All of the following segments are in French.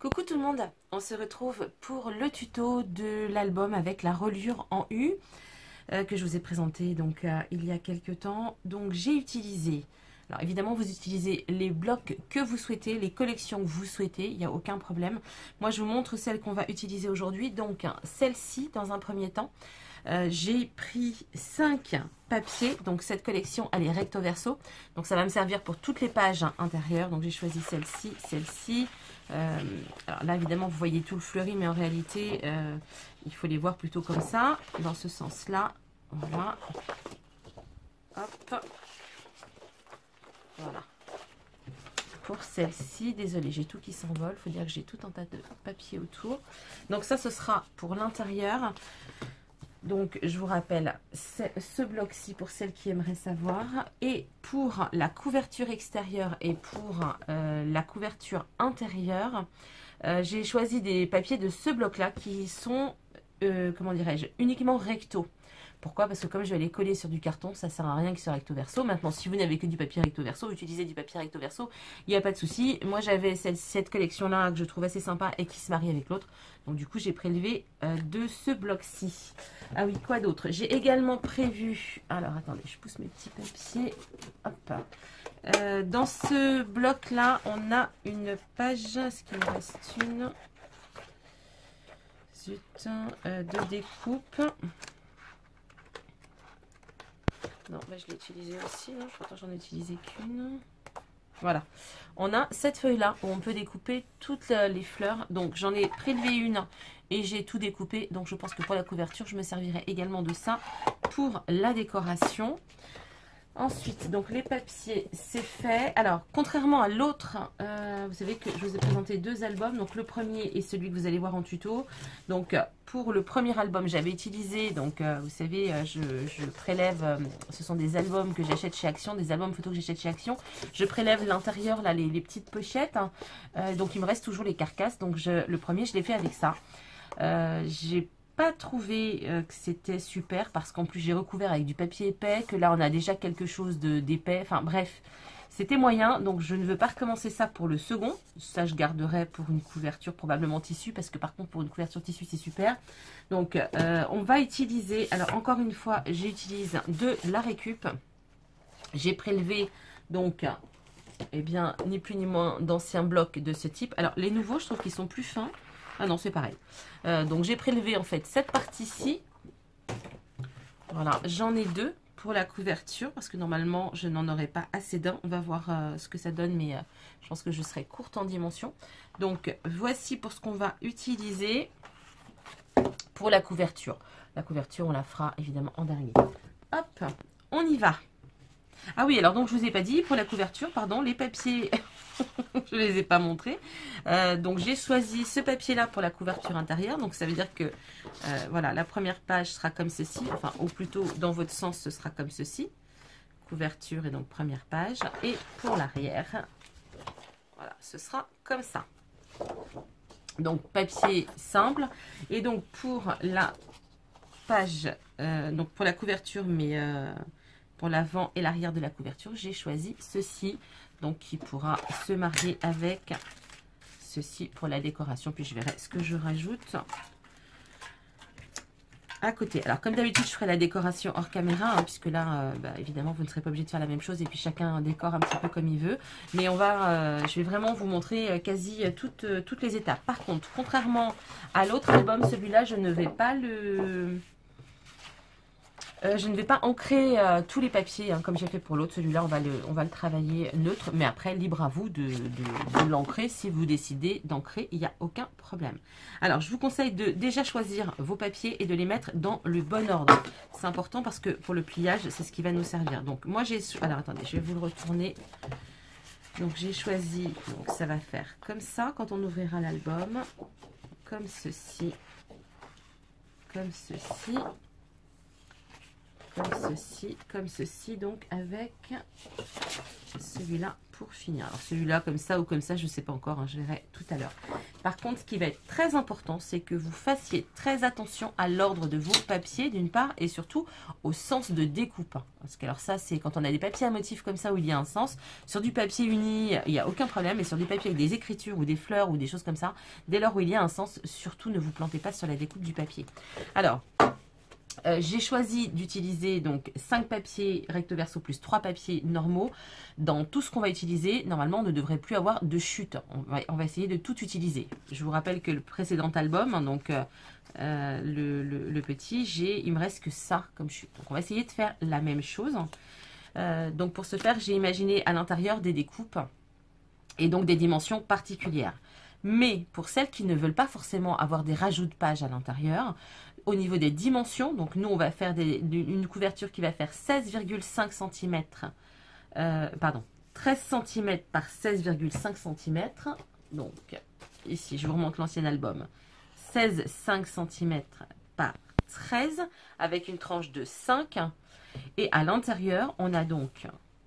Coucou tout le monde, on se retrouve pour le tuto de l'album avec la reliure en U euh, que je vous ai présenté donc euh, il y a quelques temps. Donc j'ai utilisé, alors évidemment vous utilisez les blocs que vous souhaitez, les collections que vous souhaitez, il n'y a aucun problème. Moi je vous montre celle qu'on va utiliser aujourd'hui, donc celle-ci dans un premier temps. Euh, j'ai pris 5 papiers, donc cette collection elle est recto verso, donc ça va me servir pour toutes les pages intérieures, donc j'ai choisi celle-ci, celle-ci, alors là évidemment vous voyez tout le fleuri, mais en réalité euh, il faut les voir plutôt comme ça, dans ce sens-là, voilà, hop, voilà. Pour celle-ci, désolé, j'ai tout qui s'envole, il faut dire que j'ai tout un tas de papier autour. Donc ça, ce sera pour l'intérieur. Donc, je vous rappelle ce bloc-ci pour celles qui aimeraient savoir. Et pour la couverture extérieure et pour euh, la couverture intérieure, euh, j'ai choisi des papiers de ce bloc-là qui sont, euh, comment dirais-je, uniquement recto. Pourquoi? Parce que comme je vais les coller sur du carton, ça sert à rien que soit recto verso. Maintenant, si vous n'avez que du papier recto verso, utilisez du papier recto verso, il n'y a pas de souci. Moi, j'avais cette, collection-là que je trouve assez sympa et qui se marie avec l'autre. Donc, du coup, j'ai prélevé euh, de ce bloc-ci. Ah oui, quoi d'autre? J'ai également prévu... Alors, attendez, je pousse mes petits papiers. Hop euh, Dans ce bloc-là, on a une page. Est-ce qu'il me reste une Zut, euh, de découpe. Non, bah, je l'ai utilisé aussi. Hein. Pourtant, j'en ai utilisé qu'une. Voilà. On a cette feuille-là où on peut découper toutes les fleurs. Donc, j'en ai prélevé une et j'ai tout découpé. Donc, je pense que pour la couverture, je me servirai également de ça pour la décoration. Ensuite, donc les papiers, c'est fait. Alors, contrairement à l'autre, euh, vous savez que je vous ai présenté deux albums. Donc, le premier est celui que vous allez voir en tuto. Donc, pour le premier album, j'avais utilisé, donc euh, vous savez, euh, je, prélève, ce sont des albums que j'achète chez Action, des albums photos que j'achète chez Action. Je prélève l'intérieur, là, les, petites pochettes. Hein. donc, il me reste toujours les carcasses. Donc, je, le premier, je l'ai fait avec ça. J'ai trouvé euh, que c'était super parce qu'en plus j'ai recouvert avec du papier épais, que là on a déjà quelque chose d'épais. Enfin bref, c'était moyen. Donc je ne veux pas recommencer ça pour le second. Ça je garderai pour une couverture probablement tissu parce que par contre pour une couverture tissu c'est super. Donc euh, on va utiliser, alors encore une fois j'utilise de la récup. J'ai prélevé donc eh bien, ni plus ni moins d'anciens blocs de ce type. Alors, les nouveaux, je trouve qu'ils sont plus fins. Ah non, c'est pareil. Euh, donc j'ai prélevé en fait cette partie-ci. Voilà, j'en ai deux pour la couverture parce que normalement je n'en aurai pas assez d'un. On va voir euh, ce que ça donne mais euh, je pense que je serai courte en dimension. Donc voici pour ce qu'on va utiliser pour la couverture. La couverture on la fera évidemment en dernier. Hop, on y va. Ah oui, alors donc je vous ai pas dit, pour la couverture, pardon, les papiers, je ne les ai pas montrés. Euh, donc j'ai choisi ce papier-là pour la couverture intérieure. Donc ça veut dire que, euh, voilà, la première page sera comme ceci. Enfin, ou plutôt, dans votre sens, ce sera comme ceci. Couverture et donc première page. Et pour l'arrière, voilà, ce sera comme ça. Donc papier simple. Et donc pour la page, euh, donc pour la couverture, mais pour l'avant et l'arrière de la couverture, j'ai choisi ceci, donc qui pourra se marier avec ceci pour la décoration. Puis je verrai ce que je rajoute à côté. Alors comme d'habitude, je ferai la décoration hors caméra, hein, puisque là, euh, bah, évidemment, vous ne serez pas obligé de faire la même chose, et puis chacun décore un petit peu comme il veut. Mais on va, euh, je vais vraiment vous montrer euh, quasi toutes, toutes les étapes. Par contre, contrairement à l'autre album, celui-là, je ne vais pas le euh, je ne vais pas ancrer euh, tous les papiers hein, comme j'ai fait pour l'autre. Celui-là, on, va le, travailler neutre. Mais après, libre à vous de, l'ancrer. Si vous décidez d'ancrer, il n'y a aucun problème. Alors, je vous conseille de déjà choisir vos papiers et de les mettre dans le bon ordre. C'est important parce que pour le pliage, c'est ce qui va nous servir. Donc, moi, j'ai... Alors, attendez, je vais vous le retourner. Donc, j'ai choisi... Donc, ça va faire comme ça quand on ouvrira l'album. Comme ceci. Comme ceci comme ceci, comme ceci, donc avec celui-là pour finir. Alors celui-là comme ça ou comme ça, je ne sais pas encore, hein, je verrai tout à l'heure. Par contre, ce qui va être très important, c'est que vous fassiez très attention à l'ordre de vos papiers, d'une part, et surtout au sens de découpe. Parce que alors ça, c'est quand on a des papiers à motifs comme ça où il y a un sens. Sur du papier uni, il n'y a aucun problème. Et sur du papier avec des écritures ou des fleurs ou des choses comme ça, dès lors où il y a un sens, surtout ne vous plantez pas sur la découpe du papier. Alors, euh, j'ai choisi d'utiliser donc 5 papiers recto verso plus 3 papiers normaux. Dans tout ce qu'on va utiliser, normalement, on ne devrait plus avoir de chute. On va, essayer de tout utiliser. Je vous rappelle que le précédent album, hein, donc euh, euh, le, petit, j'ai, il me reste que ça comme chute. Donc on va essayer de faire la même chose. donc pour ce faire, j'ai imaginé à l'intérieur des découpes et donc des dimensions particulières. Mais pour celles qui ne veulent pas forcément avoir des rajouts de pages à l'intérieur, au niveau des dimensions, donc nous on va faire une couverture qui va faire 16,5 cm, euh, pardon, 13 cm par 16,5 cm. Donc ici je vous remonte l'ancien album, 16,5 cm par 13 avec une tranche de 5. Et à l'intérieur on a donc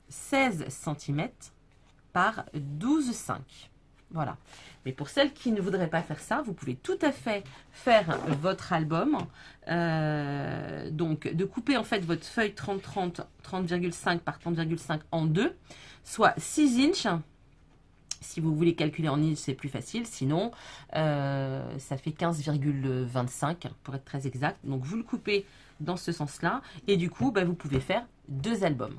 16 cm par 12,5. Voilà. Mais pour celles qui ne voudraient pas faire ça, vous pouvez tout à fait faire votre album. Euh, donc, de couper en fait votre feuille 30-30, 30,5 par 30,5 en deux, soit 6 inches. Si vous voulez calculer en inches, c'est plus facile. Sinon, euh, ça fait 15,25 pour être très exact. Donc, vous le coupez dans ce sens-là. Et du coup, bah, vous pouvez faire deux albums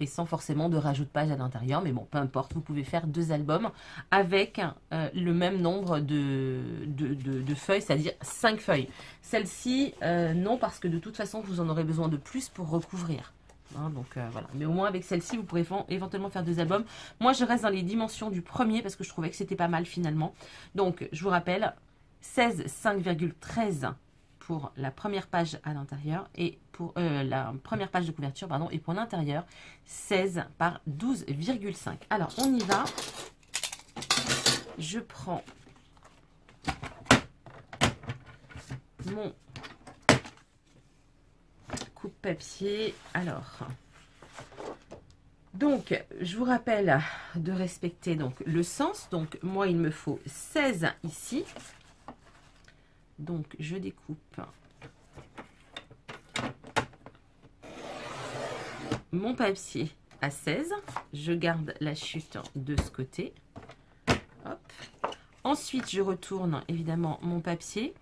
et sans forcément de rajout de pages à l'intérieur. Mais bon, peu importe, vous pouvez faire deux albums avec euh, le même nombre de, de, feuilles, c'est-à-dire cinq feuilles. Celle-ci, euh, non, parce que de toute façon, vous en aurez besoin de plus pour recouvrir. Hein, donc euh, voilà, mais au moins avec celle-ci, vous pourrez éventuellement faire deux albums. Moi, je reste dans les dimensions du premier parce que je trouvais que c'était pas mal finalement. Donc, je vous rappelle, 16, 5,13 pour la première page à l'intérieur et pour euh, la première page de couverture pardon et pour l'intérieur 16 par 12,5 alors on y va je prends mon coupe papier alors donc, je vous rappelle de respecter donc le sens. Donc, moi, il me faut 16 ici. Donc, je découpe mon papier à 16. Je garde la chute de ce côté. Ensuite, je retourne évidemment mon papier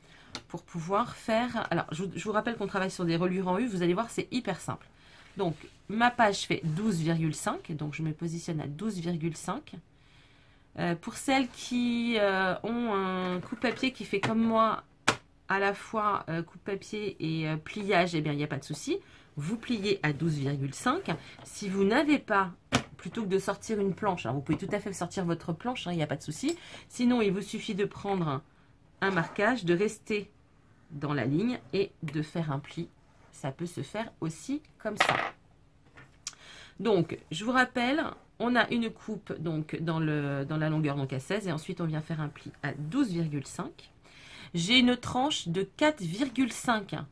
pour pouvoir faire... Alors, je, vous rappelle qu'on travaille sur des reliures en U. Vous allez voir, c'est hyper simple. Donc, ma page fait 12,5. Donc, je me positionne à 12,5. Euh, pour celles qui euh, ont un coupe-papier qui fait comme moi à la fois euh, coupe-papier et euh, pliage, eh bien, il n'y a pas de souci. Vous pliez à 12,5. Si vous n'avez pas, plutôt que de sortir une planche, vous pouvez tout à fait sortir votre planche, hein, il n'y a pas de souci. Sinon, il vous suffit de prendre un marquage, de rester dans la ligne et de faire un pli. Ça peut se faire aussi comme ça. Donc, je vous rappelle, on a une coupe donc dans, dans la longueur donc à 16 et ensuite on vient faire un pli à 12,5. J'ai une tranche de 4,5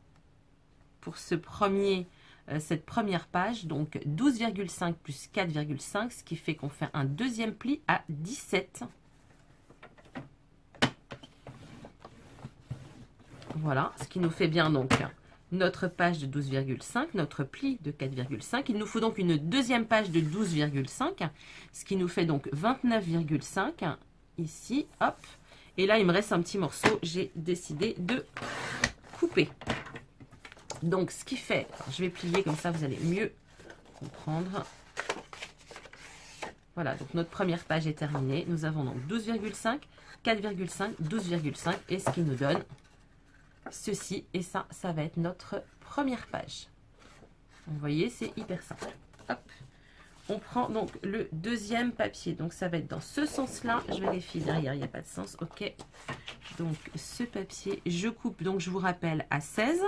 pour ce premier, euh, cette première page. Donc 12,5 plus 4,5, ce qui fait qu'on fait un deuxième pli à 17. Voilà, ce qui nous fait bien donc notre page de 12,5, notre pli de 4,5. Il nous faut donc une deuxième page de 12,5, ce qui nous fait donc 29,5 ici, hop. Et là, il me reste un petit morceau. J'ai décidé de couper. Donc, ce qui fait... je vais plier comme ça, vous allez mieux comprendre. Voilà, donc notre première page est terminée. Nous avons donc 12,5, 4,5, 12,5 et ce qui nous donne ceci. Et ça, ça va être notre première page. Vous voyez, c'est hyper simple. Hop on prend donc le deuxième papier. Donc ça va être dans ce sens-là. Je vérifie derrière, il n'y a pas de sens. Ok. Donc ce papier, je coupe, donc je vous rappelle, à 16.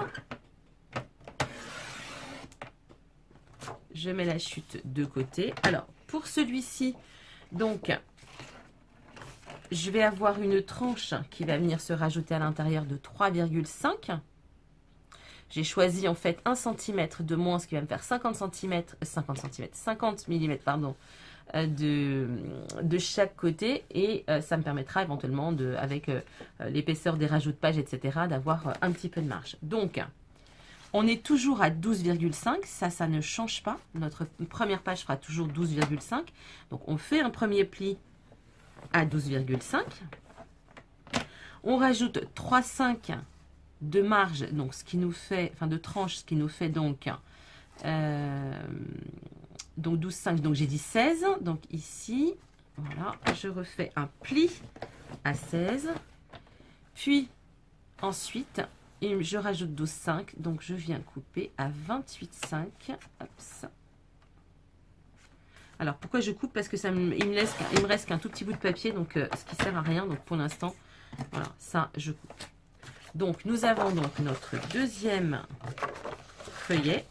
Je mets la chute de côté. Alors, pour celui-ci, donc, je vais avoir une tranche qui va venir se rajouter à l'intérieur de 3,5 j'ai choisi en fait 1 cm de moins, ce qui va me faire 50 cm, 50 cm, 50 mm, pardon, euh, de, de chaque côté et euh, ça me permettra éventuellement, de, avec euh, l'épaisseur des rajouts de pages, etc., d'avoir un petit peu de marge. Donc, on est toujours à 12,5, ça, ça ne change pas. Notre première page fera toujours 12,5. Donc, on fait un premier pli à 12,5. On rajoute 3,5 de marge, donc ce qui nous fait, enfin de tranche, ce qui nous fait donc euh, donc 12, 5, donc j'ai dit 16. Donc ici, voilà, je refais un pli à 16. Puis ensuite, je rajoute 12, 5. Donc je viens couper à 28, 5. Alors pourquoi je coupe? Parce que ça me, il, me laisse, il me reste qu'un tout petit bout de papier, donc euh, ce qui sert à rien. Donc pour l'instant, voilà, ça je coupe. Donc nous avons donc notre deuxième feuillet.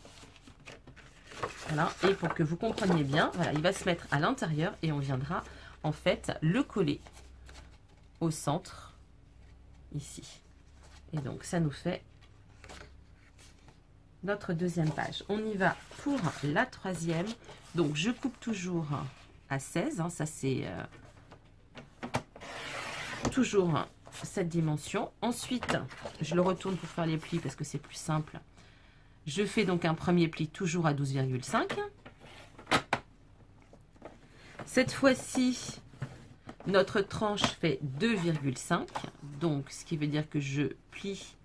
Voilà, et pour que vous compreniez bien, voilà, il va se mettre à l'intérieur et on viendra en fait le coller au centre, ici. Et donc ça nous fait notre deuxième page. On y va pour la troisième. Donc je coupe toujours à 16, hein, ça c'est euh, toujours cette dimension. Ensuite, je le retourne pour faire les plis parce que c'est plus simple. Je fais donc un premier pli toujours à 12,5. Cette fois-ci, notre tranche fait 2,5. Donc, ce qui veut dire que je plie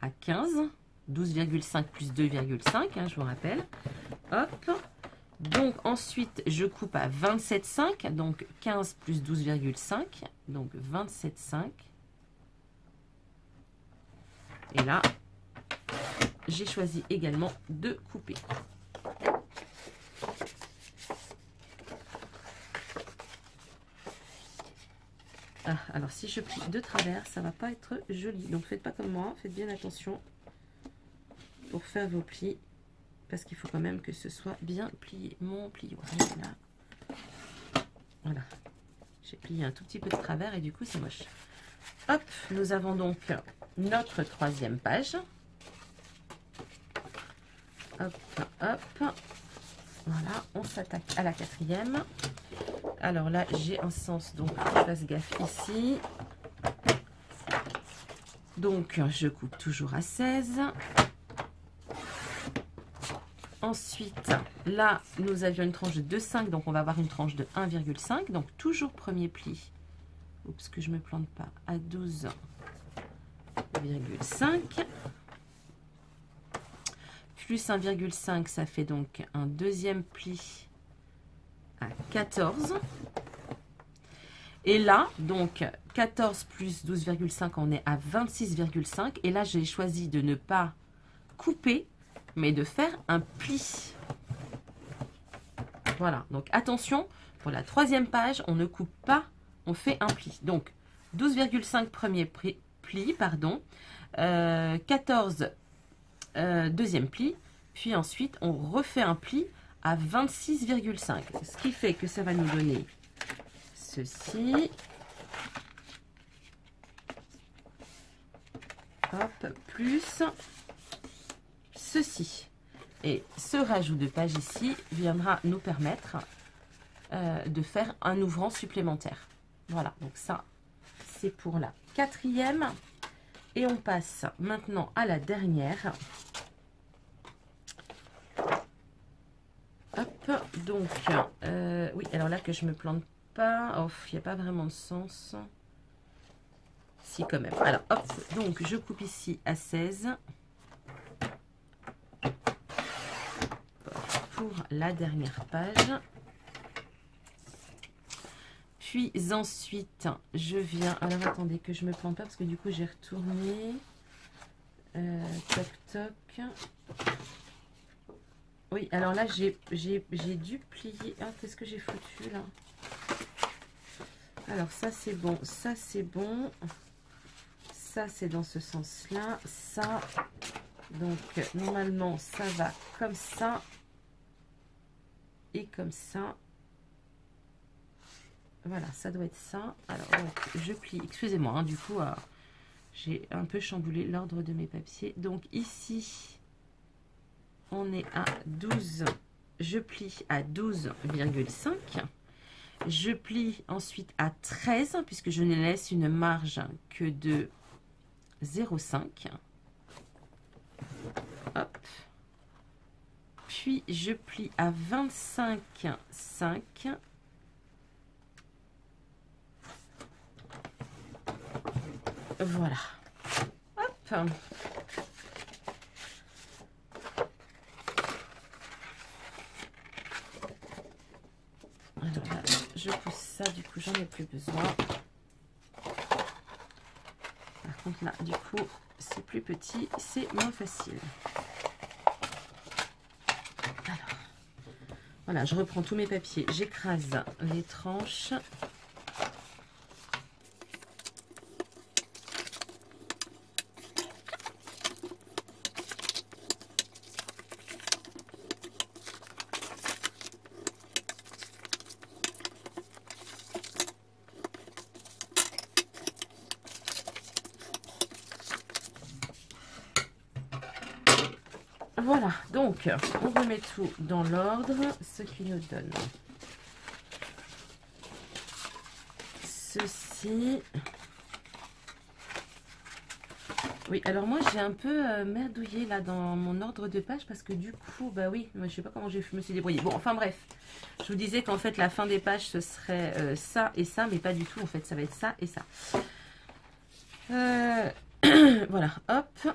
à 15. 12,5 plus 2,5, hein, je vous rappelle. Donc, ensuite, je coupe à 27,5. Donc, 15 plus 12,5. Donc, 27,5. Et là, j'ai choisi également de couper. Ah, alors si je plie de travers, ça va pas être joli. Donc faites pas comme moi, faites bien attention pour faire vos plis. Parce qu'il faut quand même que ce soit bien plié. Mon plié, voilà. Voilà. J'ai plié un tout petit peu de travers et du coup c'est moche. Hop, nous avons donc notre troisième page. Hop, hop. Voilà, on s'attaque à la quatrième. Alors là, j'ai un sens, donc je fasse gaffe ici. Donc, je coupe toujours à 16. Ensuite, là, nous avions une tranche de 2,5, donc on va avoir une tranche de 1,5. Donc, toujours premier pli. Oups, que je me plante pas. À 12,5 plus 1,5, ça fait donc un deuxième pli à 14. Et là, donc 14 plus 12,5, on est à 26,5. Et là, j'ai choisi de ne pas couper, mais de faire un pli. Voilà, donc attention, pour la troisième page, on ne coupe pas, on fait un pli. Donc 12,5 premier pli, pardon, 14 euh, euh, deuxième pli, puis ensuite on refait un pli à 26,5. Ce qui fait que ça va nous donner ceci. Hop, plus ceci. Et ce rajout de page ici viendra nous permettre euh, de faire un ouvrant supplémentaire. Voilà, donc ça, c'est pour la quatrième. Et on passe maintenant à la dernière. Hop, donc, euh, oui, alors là que je me plante pas, oh, il n'y a pas vraiment de sens. Si, quand même. Alors, hop, donc je coupe ici à 16. Pour la dernière page. Puis ensuite, je viens... Alors, attendez que je me plante pas parce que du coup, j'ai retourné. Euh, toc, toc. Oui, alors là, j'ai dû plier... Ah, qu'est-ce que j'ai foutu là? Alors, ça, c'est bon. Ça, c'est bon. Ça, c'est dans ce sens-là. Ça, donc, normalement, ça va comme ça. Et comme ça. Voilà, ça doit être ça. Alors, je plie. Excusez-moi, hein, du coup, euh, j'ai un peu chamboulé l'ordre de mes papiers. Donc, ici, on est à 12. Je plie à 12,5. Je plie ensuite à 13 puisque je ne laisse une marge que de 0,5. Hop. Puis je plie à 25,5. Voilà. Hop. je pousse ça, du coup, j'en ai plus besoin. Par contre, là, du coup, c'est plus petit, c'est moins facile. Alors, voilà, je reprends tous mes papiers, j'écrase les tranches. Voilà, donc on remet tout dans l'ordre, ce qui nous donne ceci. Oui, alors moi j'ai un peu euh, merdouillé là dans mon ordre de page parce que du coup, bah oui, moi je sais pas comment je me suis débrouillée. Bon, enfin bref, je vous disais qu'en fait la fin des pages ce serait euh, ça et ça, mais pas du tout en fait, ça va être ça et ça. Euh, voilà, hop.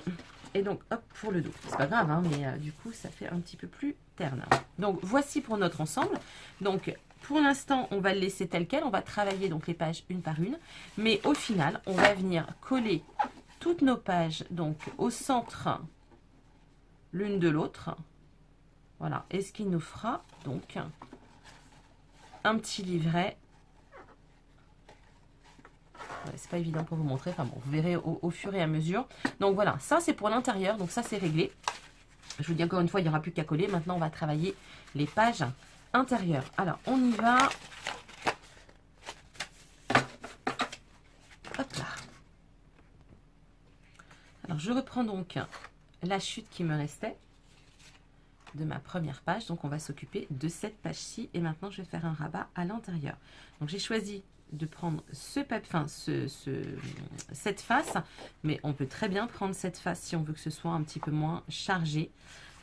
Et donc, hop, pour le dos. C'est pas grave, hein, mais euh, du coup, ça fait un petit peu plus terne. Donc, voici pour notre ensemble. Donc, pour l'instant, on va le laisser tel quel. On va travailler donc les pages une par une. Mais au final, on va venir coller toutes nos pages donc au centre l'une de l'autre. Voilà. Et ce qui nous fera donc un petit livret c'est pas évident pour vous montrer. Enfin bon, vous verrez au, fur et à mesure. Donc voilà, ça c'est pour l'intérieur. Donc ça c'est réglé. Je vous dis encore une fois, il n'y aura plus qu'à coller. Maintenant, on va travailler les pages intérieures. Alors, on y va. Hop là. Alors, je reprends donc la chute qui me restait de ma première page. Donc, on va s'occuper de cette page-ci. Et maintenant, je vais faire un rabat à l'intérieur. Donc, j'ai choisi de prendre ce enfin ce, cette face, mais on peut très bien prendre cette face si on veut que ce soit un petit peu moins chargé.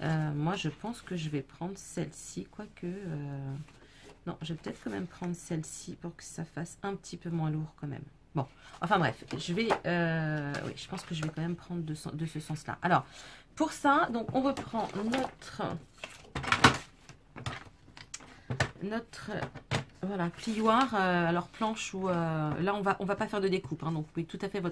Euh, moi, je pense que je vais prendre celle-ci, quoique... Euh, non, je vais peut-être quand même prendre celle-ci pour que ça fasse un petit peu moins lourd quand même. Bon, enfin bref, je vais... Euh, oui, je pense que je vais quand même prendre de, de ce sens-là. Alors, pour ça, donc on reprend notre... Notre voilà, plioir, euh, alors planche ou... Euh, là, on va, on va pas faire de découpe, hein, donc vous pouvez tout à fait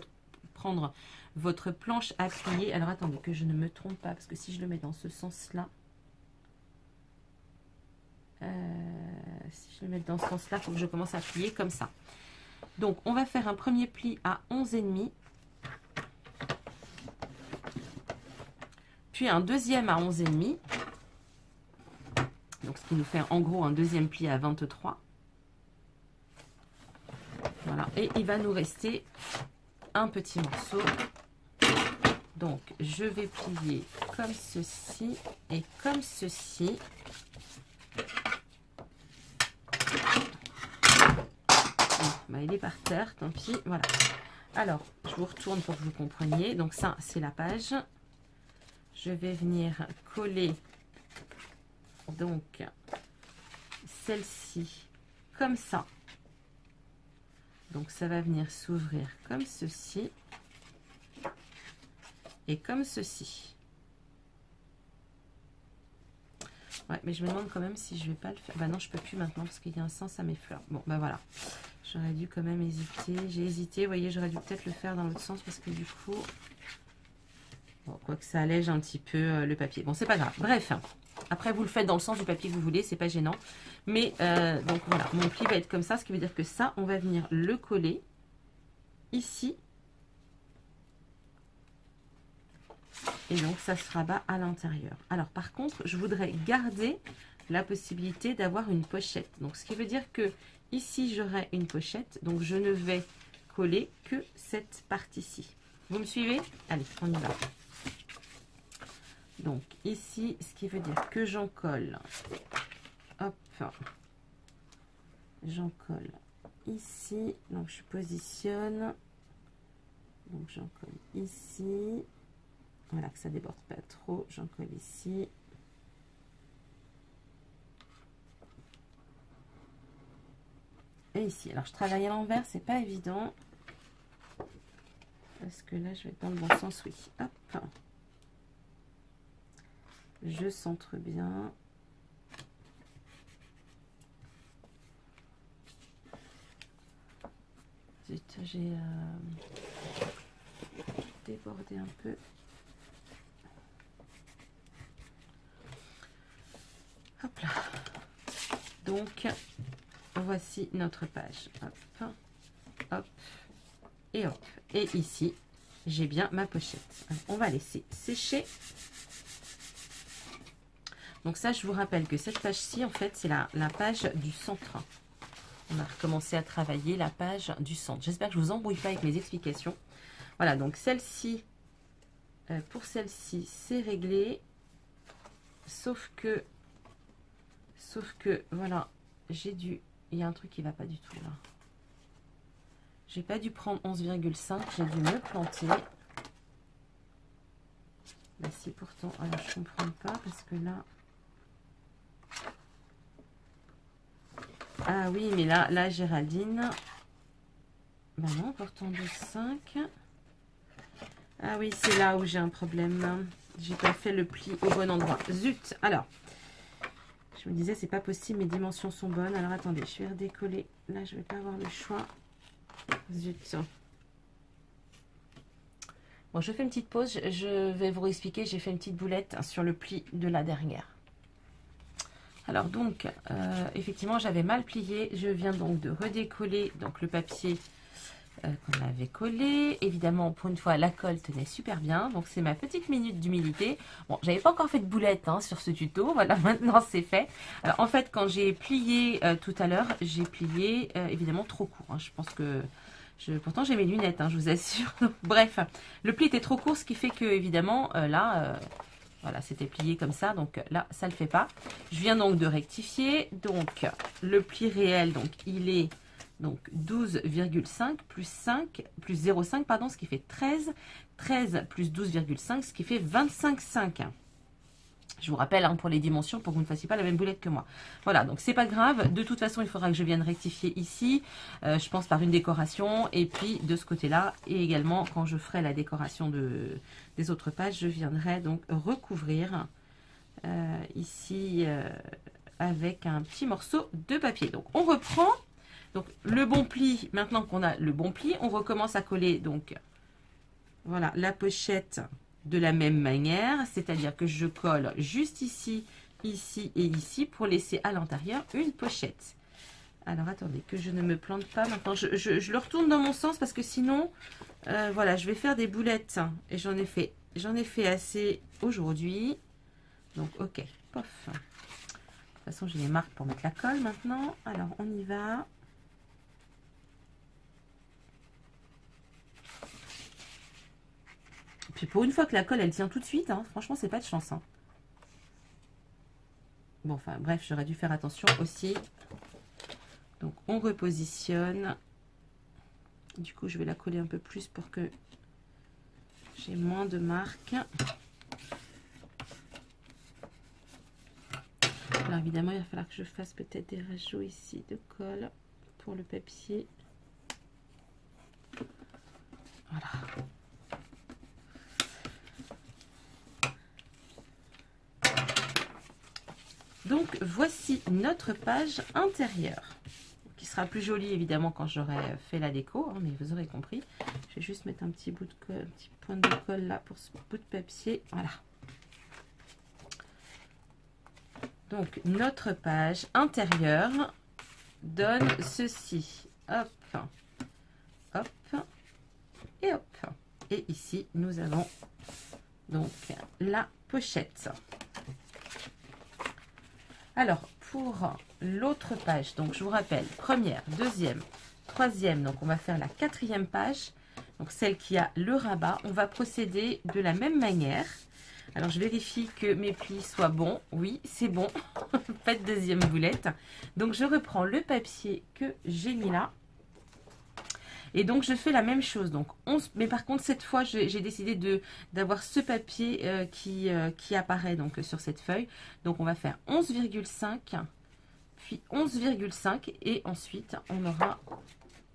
prendre votre planche à plier. Alors, attendez que je ne me trompe pas, parce que si je le mets dans ce sens-là... Euh, si je le mets dans ce sens-là, il faut que je commence à plier comme ça. Donc, on va faire un premier pli à 11,5. Puis un deuxième à 11,5. Donc, ce qui nous fait en gros un deuxième pli à 23. Et il va nous rester un petit morceau. Donc, je vais plier comme ceci et comme ceci. Bah, il est par terre, tant pis. Voilà. Alors, je vous retourne pour que vous compreniez. Donc ça, c'est la page. Je vais venir coller donc celle-ci comme ça donc ça va venir s'ouvrir comme ceci et comme ceci. Ouais, mais je me demande quand même si je vais pas le faire. Bah non, je peux plus maintenant parce qu'il y a un sens à mes fleurs. Bon, bah voilà. J'aurais dû quand même hésiter. J'ai hésité. Vous voyez, j'aurais dû peut-être le faire dans l'autre sens parce que du coup... Bon, quoi que ça allège un petit peu euh, le papier. Bon, c'est pas grave. Bref, après, vous le faites dans le sens du papier que vous voulez, c'est pas gênant. Mais, euh, donc voilà, mon pli va être comme ça, ce qui veut dire que ça, on va venir le coller ici. Et donc, ça se rabat à l'intérieur. Alors, par contre, je voudrais garder la possibilité d'avoir une pochette. Donc, ce qui veut dire que ici, j'aurai une pochette. Donc, je ne vais coller que cette partie-ci. Vous me suivez? Allez, on y va. Donc ici, ce qui veut dire que j'en colle. Hop. j'en colle ici. Donc, je positionne. Donc, j'en colle ici. Voilà, que ça déborde pas trop. J'en colle ici. Et ici. Alors, je travaille à l'envers, c'est pas évident. Parce que là, je vais dans le bon sens, oui. Hop. Je centre bien. j'ai euh, débordé un peu. Hop là. Donc, voici notre page. Hop, hop, et hop. Et ici, j'ai bien ma pochette. on va laisser sécher. Donc ça, je vous rappelle que cette page-ci, en fait, c'est la, page du centre on a recommencé à travailler la page du centre. J'espère que je ne vous embrouille pas avec mes explications. Voilà, donc celle-ci, euh, pour celle-ci, c'est réglé. Sauf que, sauf que, voilà, j'ai dû, il y a un truc qui ne va pas du tout là. J'ai pas dû prendre 11,5, j'ai dû me planter. Bah si pourtant, alors je comprends pas parce que là, Ah oui, mais là, là Géraldine. Bah non, pourtant de 5. Ah oui, c'est là où j'ai un problème. J'ai pas fait le pli au bon endroit. Zut Alors, je me disais, c'est pas possible, mes dimensions sont bonnes. Alors, attendez, je vais redécoller. Là, je vais pas avoir le choix. Zut Bon, je fais une petite pause. Je vais vous expliquer. J'ai fait une petite boulette sur le pli de la dernière. Alors donc, euh, effectivement, j'avais mal plié. Je viens donc de redécoller donc, le papier euh, qu'on avait collé. Évidemment, pour une fois, la colle tenait super bien. Donc, c'est ma petite minute d'humilité. Bon, j'avais pas encore fait de boulette hein, sur ce tuto. Voilà, maintenant, c'est fait. En fait, quand j'ai plié euh, tout à l'heure, j'ai plié évidemment trop court. Hein. Je pense que... Pourtant, j'ai mes lunettes, hein, je vous assure. Bref, le pli était trop court, ce qui fait que, évidemment, là voilà, c'était plié comme ça, donc là, ça ne le fait pas. Je viens donc de rectifier. Donc, le pli réel, donc il est donc 12,5 plus 5, plus 0,5, pardon, ce qui fait 13. 13 plus 12,5, ce qui fait 25,5. Je vous rappelle hein, pour les dimensions pour que vous ne fassiez pas la même boulette que moi. Voilà, donc c'est pas grave. De toute façon, il faudra que je vienne rectifier ici. Euh, je pense par une décoration. Et puis de ce côté-là. Et également, quand je ferai la décoration de, des autres pages, je viendrai donc recouvrir euh, ici euh, avec un petit morceau de papier. Donc on reprend. Donc le bon pli, maintenant qu'on a le bon pli, on recommence à coller donc voilà la pochette de la même manière, c'est-à-dire que je colle juste ici, ici et ici pour laisser à l'intérieur une pochette. Alors attendez, que je ne me plante pas maintenant. Je, le retourne dans mon sens parce que sinon, euh, voilà, je vais faire des boulettes. Et j'en ai fait j'en ai fait assez aujourd'hui. Donc ok, pof. De toute façon, j'ai les marques pour mettre la colle maintenant. Alors on y va. Pour une fois que la colle, elle tient tout de suite, hein, franchement, c'est pas de chance. Hein. Bon, enfin, bref, j'aurais dû faire attention aussi. Donc, on repositionne. Du coup, je vais la coller un peu plus pour que j'ai moins de marques. Alors, évidemment, il va falloir que je fasse peut-être des rajouts ici de colle pour le papier. Voilà. Donc voici notre page intérieure qui sera plus jolie évidemment quand j'aurai fait la déco, hein, mais vous aurez compris. Je vais juste mettre un petit bout de colle, un petit point de colle là pour ce bout de papier. Voilà. Donc notre page intérieure donne ceci. Hop, hop et hop. Et ici nous avons donc la pochette. Alors, pour l'autre page, donc je vous rappelle, première, deuxième, troisième, donc on va faire la quatrième page, donc celle qui a le rabat. On va procéder de la même manière. Alors, je vérifie que mes plis soient bons. Oui, c'est bon. Pas de deuxième boulette. Donc, je reprends le papier que j'ai mis là. Et donc, je fais la même chose. Donc, 11, mais par contre, cette fois, j'ai décidé d'avoir ce papier euh, qui, euh, qui apparaît donc sur cette feuille. Donc, on va faire 11,5, puis 11,5 et ensuite, on aura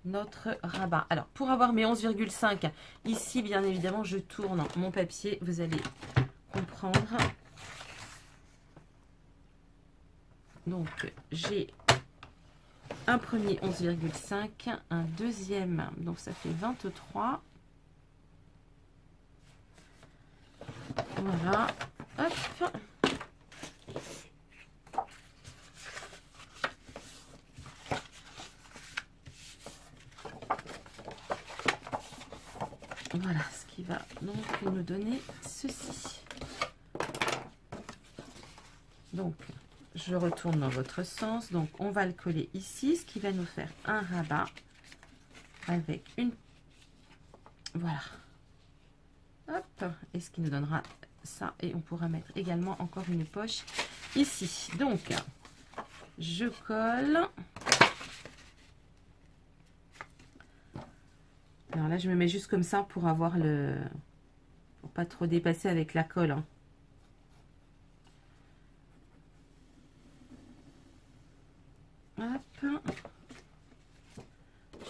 notre rabat. Alors, pour avoir mes 11,5, ici, bien évidemment, je tourne mon papier. Vous allez comprendre. Donc, j'ai un premier 11,5, un deuxième, donc ça fait 23. Voilà, hop. Voilà, ce qui va donc nous donner ceci. Donc, je retourne dans votre sens. Donc, on va le coller ici, ce qui va nous faire un rabat avec une... Voilà. Hop. Et ce qui nous donnera ça. Et on pourra mettre également encore une poche ici. Donc, je colle. Alors là, je me mets juste comme ça pour avoir le... Pour pas trop dépasser avec la colle. Hein.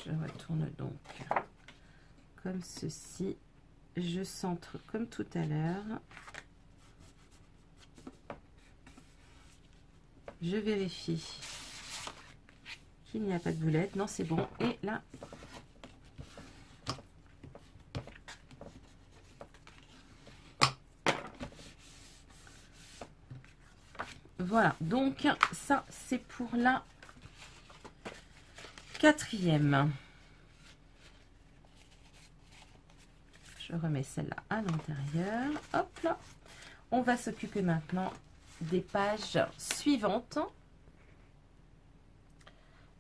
Je retourne donc comme ceci. Je centre comme tout à l'heure. Je vérifie qu'il n'y a pas de boulette. Non, c'est bon. Et là, Voilà, donc ça c'est pour la quatrième. Je remets celle-là à l'intérieur. Hop là. On va s'occuper maintenant des pages suivantes.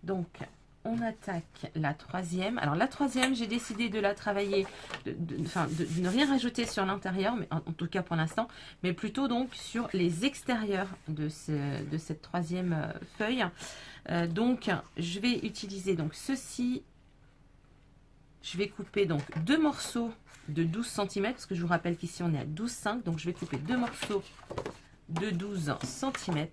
Donc, on attaque la troisième. Alors la troisième, j'ai décidé de la travailler, de, de, ne rien rajouter sur l'intérieur, mais en, tout cas pour l'instant, mais plutôt donc sur les extérieurs de cette troisième euh, feuille. Euh, donc je vais utiliser donc ceci. Je vais couper donc deux morceaux de 12 cm, parce que je vous rappelle qu'ici on est à 12,5, donc je vais couper deux morceaux de 12 cm.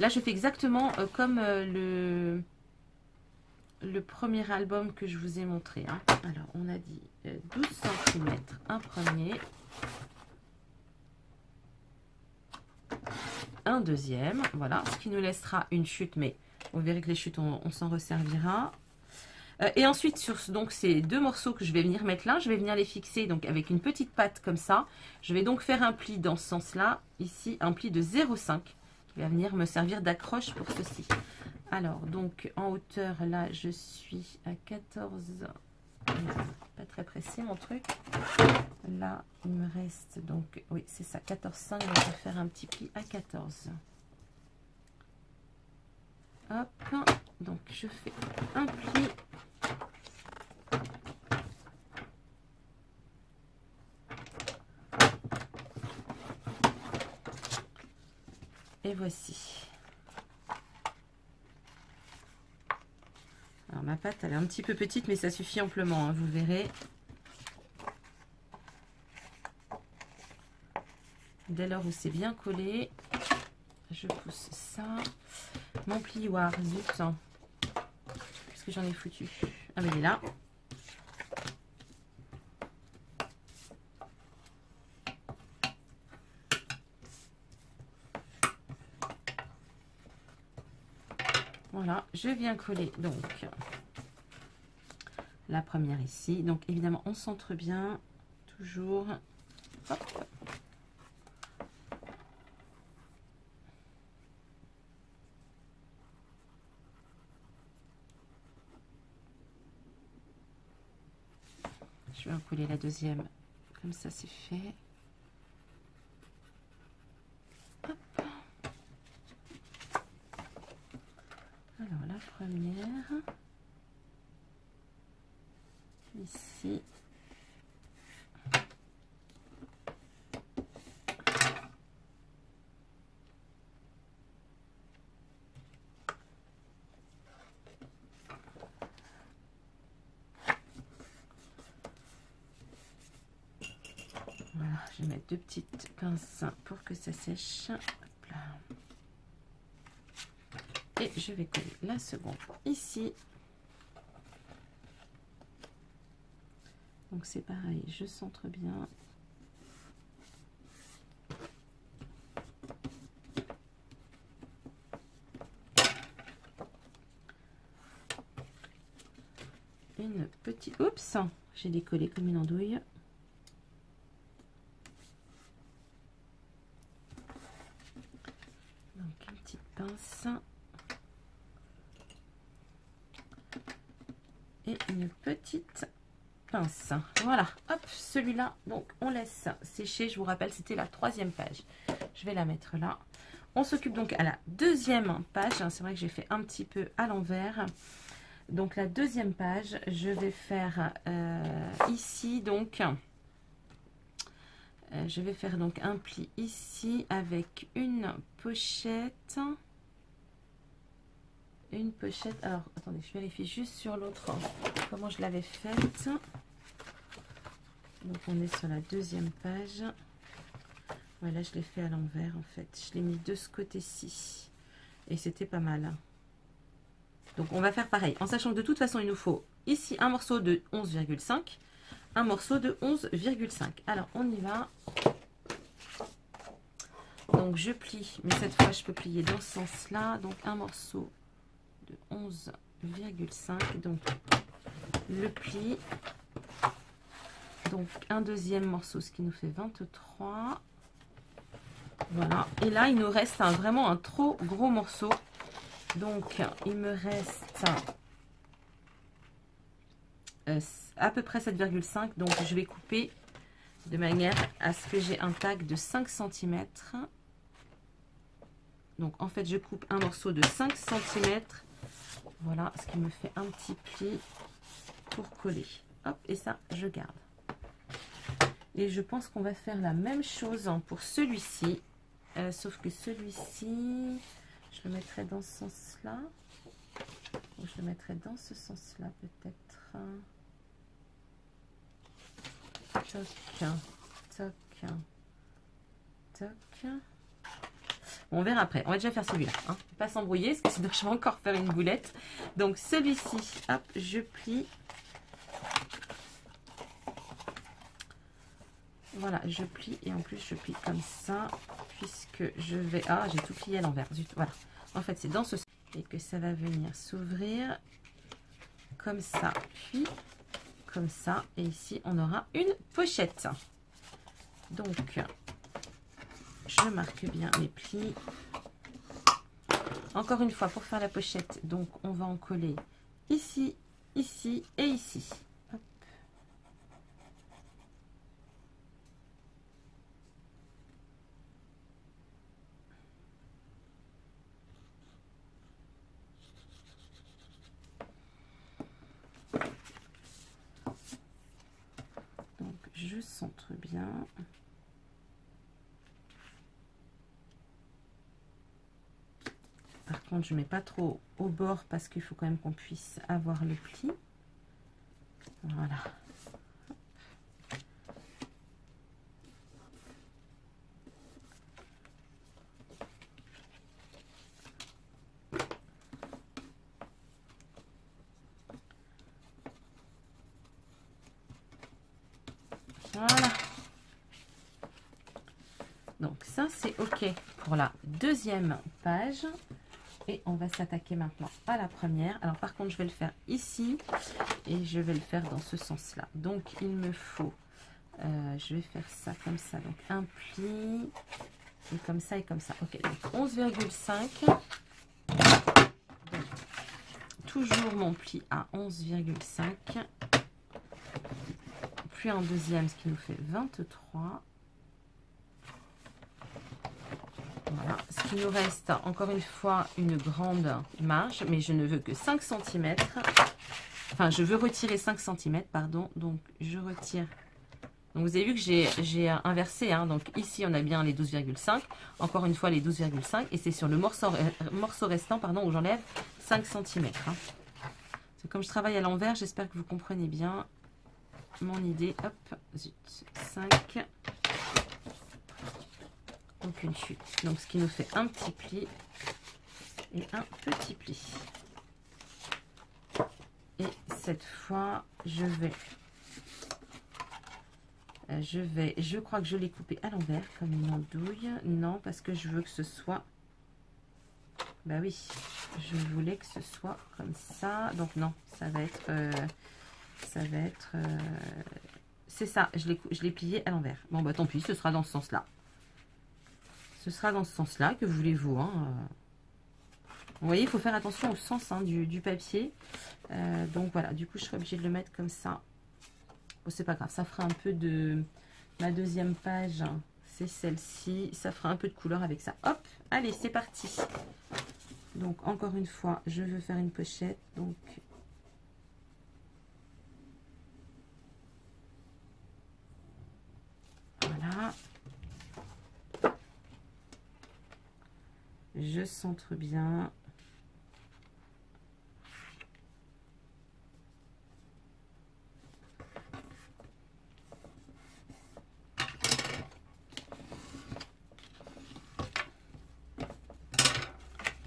Là, je fais exactement euh, comme euh, le, premier album que je vous ai montré. Hein. Alors, on a dit 12 euh, cm, un premier. Un deuxième, voilà, ce qui nous laissera une chute, mais vous verrez que les chutes, on, s'en resservira. Et ensuite, sur donc, ces deux morceaux que je vais venir mettre là, je vais venir les fixer donc avec une petite patte comme ça. Je vais donc faire un pli dans ce sens-là, ici, un pli de 0,5 va venir me servir d'accroche pour ceci. Alors, donc en hauteur, là, je suis à 14... Pas très précis mon truc. Là, il me reste donc... Oui, c'est ça, 14,5. Je vais faire un petit pli à 14. Hop. Donc, je fais un pli Et voici. Alors ma pâte, elle est un petit peu petite, mais ça suffit amplement, hein, vous verrez. Dès lors où c'est bien collé, je pousse ça. Mon plioir, zut. Qu'est-ce que j'en ai foutu Ah, mais il est là. Voilà, je viens coller donc la première ici. Donc évidemment, on centre bien, toujours. Je vais coller la deuxième, comme ça c'est fait. Ici. Voilà, je vais mettre deux petites pinces pour que ça sèche. Je vais coller la seconde ici. Donc c'est pareil, je centre bien. Une petite... Oups J'ai décollé comme une andouille. Donc une petite pince. Et une petite pince. Voilà, hop, celui-là, donc on laisse sécher. Je vous rappelle, c'était la troisième page. Je vais la mettre là. On s'occupe donc à la deuxième page. C'est vrai que j'ai fait un petit peu à l'envers. Donc la deuxième page, je vais faire euh, ici donc... Euh, je vais faire donc un pli ici avec une pochette. Une pochette. Alors, attendez, je vérifie juste sur l'autre comment je l'avais faite? Donc, on est sur la deuxième page. Voilà, je l'ai fait à l'envers en fait. Je l'ai mis de ce côté-ci. Et c'était pas mal. Donc, on va faire pareil. En sachant que de toute façon, il nous faut ici un morceau de 11,5 un morceau de 11,5. Alors, on y va. Donc, je plie, mais cette fois, je peux plier dans ce sens-là. Donc, un morceau de 11,5. Donc, le pli. Donc, un deuxième morceau, ce qui nous fait 23. Voilà. Et là, il nous reste un, vraiment un trop gros morceau. Donc, il me reste euh, à peu près 7,5. Donc, je vais couper de manière à ce que j'ai un tag de 5 cm. Donc, en fait, je coupe un morceau de 5 cm. Voilà, ce qui me fait un petit pli pour coller. Hop, et ça, je garde. Et je pense qu'on va faire la même chose pour celui-ci. Euh, sauf que celui-ci, je le mettrai dans ce sens-là. Ou je le mettrai dans ce sens-là peut-être. Toc, toc, toc. on verra après. On va déjà faire celui-là. Hein. Pas s'embrouiller, parce que sinon je vais encore faire une boulette. Donc celui-ci, hop, je plie. Voilà, je plie et en plus je plie comme ça, puisque je vais... Ah, j'ai tout plié à l'envers. Voilà. En fait, c'est dans ce sens et que ça va venir s'ouvrir comme ça, puis comme ça. Et ici, on aura une pochette. Donc, je marque bien mes plis. Encore une fois, pour faire la pochette, donc on va en coller ici, ici et ici. centre bien. Par contre, je mets pas trop au bord parce qu'il faut quand même qu'on puisse avoir le pli. Voilà. Voilà. Donc ça, c'est OK pour la deuxième page. On va s'attaquer maintenant à la première. Alors par contre, je vais le faire ici et je vais le faire dans ce sens-là. Donc il me faut, euh, je vais faire ça comme ça. Donc un pli et comme ça et comme ça. Ok, donc 11,5. Toujours mon pli à 11,5 un deuxième, ce qui nous fait 23. Voilà. Ce qui nous reste, encore une fois, une grande marge, mais je ne veux que 5 cm. Enfin, je veux retirer 5 cm, pardon. Donc, je retire. Donc, vous avez vu que j'ai inversé. Hein. Donc, ici, on a bien les 12,5. Encore une fois, les 12,5. Et c'est sur le morceau, restant pardon, où j'enlève 5 cm. Hein. Comme je travaille à l'envers, j'espère que vous comprenez bien mon idée. Hop, zut, 5. Aucune chute. Donc, ce qui nous fait un petit pli et un petit pli. Et cette fois, je vais... Euh, je vais... Je crois que je l'ai coupé à l'envers comme une andouille. Non, parce que je veux que ce soit... Bah oui, je voulais que ce soit comme ça. Donc non, ça va être... Euh, ça va être... Euh, c'est ça, je l'ai plié à l'envers. Bon, bah tant pis, ce sera dans ce sens-là. Ce sera dans ce sens-là, que voulez-vous. Hein vous voyez, il faut faire attention au sens hein, du, papier. Euh, donc voilà, du coup, je serai obligée de le mettre comme ça. Bon, c'est pas grave, ça fera un peu de... Ma deuxième page, c'est celle-ci. Ça fera un peu de couleur avec ça. Hop, allez, c'est parti. Donc, encore une fois, je veux faire une pochette. Donc, voilà. Je centre bien.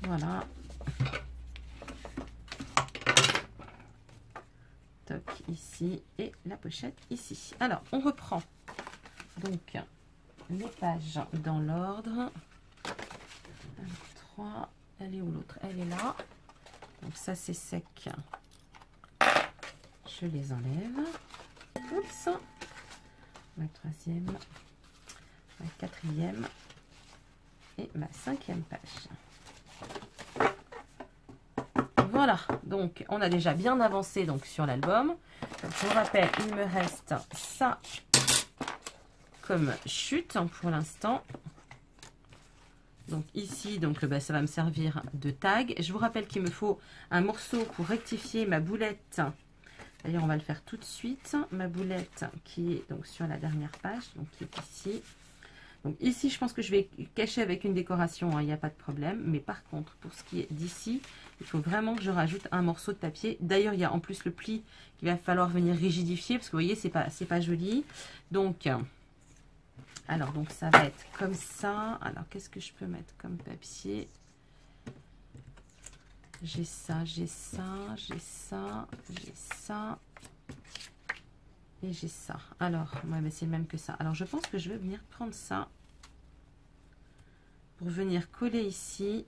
Voilà. Toc ici et la pochette ici. Alors, on reprend donc les pages dans l'ordre. 3. Elle est où l'autre? Elle est là. Donc ça, c'est sec. Je les enlève. Oups. Ma troisième, ma quatrième et ma cinquième page. Voilà, donc on a déjà bien avancé donc sur l'album. Je vous rappelle, il me reste ça comme chute pour l'instant. Donc ici, donc bah, ça va me servir de tag. Je vous rappelle qu'il me faut un morceau pour rectifier ma boulette. D'ailleurs, on va le faire tout de suite. Ma boulette qui est donc sur la dernière page, donc qui est ici. Donc ici, je pense que je vais cacher avec une décoration, hein, il n'y a pas de problème. Mais par contre, pour ce qui est d'ici, il faut vraiment que je rajoute un morceau de papier. D'ailleurs, il y a en plus le pli qu'il va falloir venir rigidifier, parce que vous voyez, c'est pas, pas joli. Donc, alors, donc ça va être comme ça. Alors, qu'est-ce que je peux mettre comme papier? J'ai ça, j'ai ça, j'ai ça, j'ai ça. Et j'ai ça. Alors, ouais, mais c'est le même que ça. Alors, je pense que je vais venir prendre ça pour venir coller ici.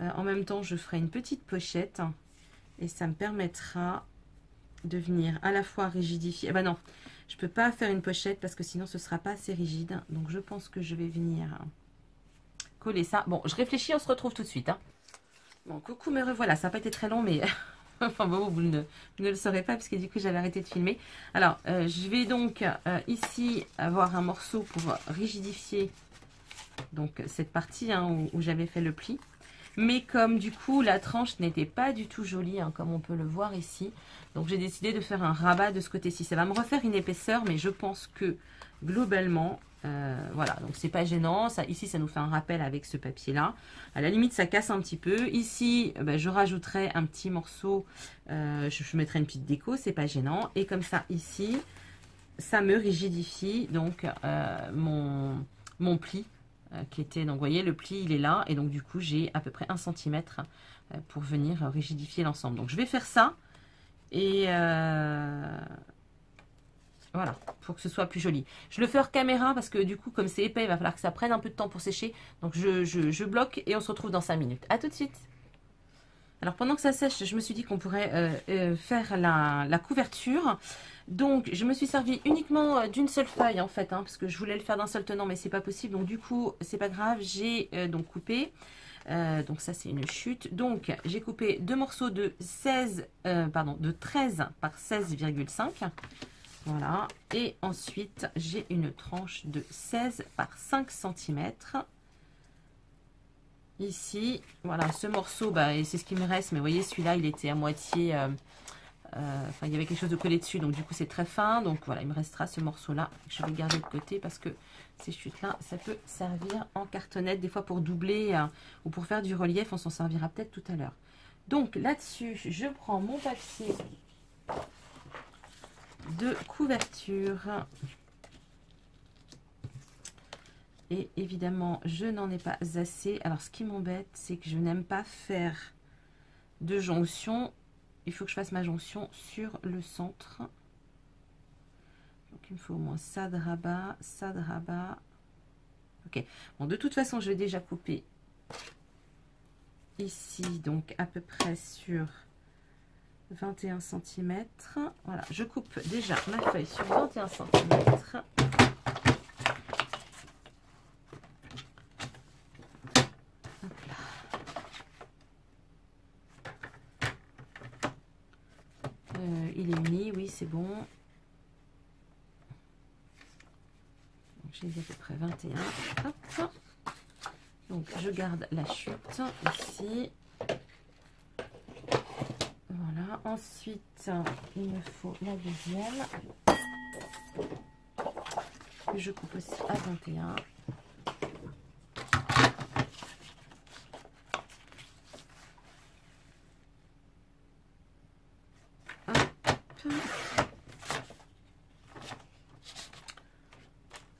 Euh, en même temps, je ferai une petite pochette et ça me permettra de venir à la fois rigidifier. Ah bah non, je ne peux pas faire une pochette parce que sinon ce ne sera pas assez rigide. Donc, je pense que je vais venir coller ça. Bon, je réfléchis, on se retrouve tout de suite. Hein. Bon, coucou, me revoilà. Ça n'a pas été très long, mais enfin bon, vous ne, le saurez pas puisque du coup j'avais arrêté de filmer. Alors, euh, je vais donc euh, ici avoir un morceau pour rigidifier donc cette partie hein, où, j'avais fait le pli. Mais comme du coup la tranche n'était pas du tout jolie, hein, comme on peut le voir ici, donc j'ai décidé de faire un rabat de ce côté-ci. Ça va me refaire une épaisseur, mais je pense que globalement, euh, voilà, donc c'est pas gênant. Ici, ça nous fait un rappel avec ce papier-là. À la limite, ça casse un petit peu. Ici, euh, ben, je rajouterai un petit morceau, euh, je, mettrai une petite déco, c'est pas gênant. Et comme ça, ici, ça me rigidifie donc mon, mon pli qui était, donc vous voyez, le pli, il est là. Et donc, du coup, j'ai à peu près un centimètre pour venir rigidifier l'ensemble. Donc, je vais faire ça. Et voilà, pour que ce soit plus joli. Je le fais hors caméra parce que du coup, comme c'est épais, il va falloir que ça prenne un peu de temps pour sécher. Donc je, bloque et on se retrouve dans 5 minutes. A tout de suite alors pendant que ça sèche, je me suis dit qu'on pourrait euh, euh, faire la, couverture. Donc je me suis servi uniquement euh, d'une seule feuille en fait, hein, parce que je voulais le faire d'un seul tenant, mais c'est pas possible. Donc du coup, c'est pas grave, j'ai donc coupé. donc ça c'est une chute. Donc j'ai coupé deux morceaux de 16, pardon, de 13 par 16,5. Voilà. Et ensuite, j'ai une tranche de 16 par 5 cm. Ici, voilà, ce morceau, bah, c'est ce qui me reste. Mais vous voyez, celui-là, il était à moitié... Euh, euh, enfin, il y avait quelque chose de collé dessus. Donc, du coup, c'est très fin. Donc, voilà, il me restera ce morceau-là. Je vais garder de côté parce que ces chutes-là, ça peut servir en cartonnette. Des fois, pour doubler euh, ou pour faire du relief. On s'en servira peut-être tout à l'heure. Donc, là-dessus, je prends mon papier de couverture. Et évidemment, je n'en ai pas assez. Alors, ce qui m'embête, c'est que je n'aime pas faire de jonction. Il faut que je fasse ma jonction sur le centre. Donc, il me faut au moins ça de rabat, ça de rabat. Ok. Bon, de toute façon, je vais déjà couper ici, donc à peu près sur 21 cm. Voilà, je coupe déjà ma feuille sur 21 cm. Euh, il est mis, oui, c'est bon. J'ai à peu près 21. Donc, je garde la chute ici. Voilà. Ensuite, il me faut la deuxième. je coupe aussi à 21.